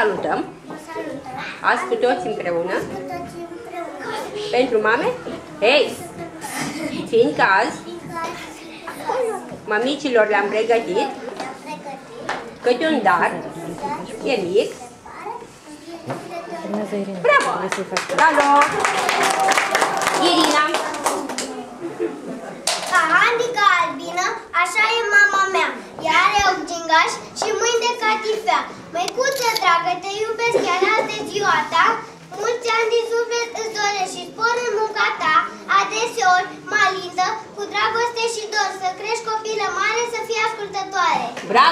Salutăm Salutăm! azi cu toți împreună Cu toți împreună! pentru mame. Hei! Fiindcă azi mamicilor le-am pregătit Am pregătit câte un dar, e mic. Urmează Irina. Bravo! Trebuie să-i faci Bravo! Irina, Ca Andy ca albină, așa e mama mea. Ea are ochi gingași și mâini de catifea. Măicuță dragă, te iubesc, chiar azi e ziua ta. Mulți ani din suflet îți doresc și spor în munca ta. Adeseori, malindă, cu dragoste și dor, să crești copilă mare, să fii ascultătoare. bravo!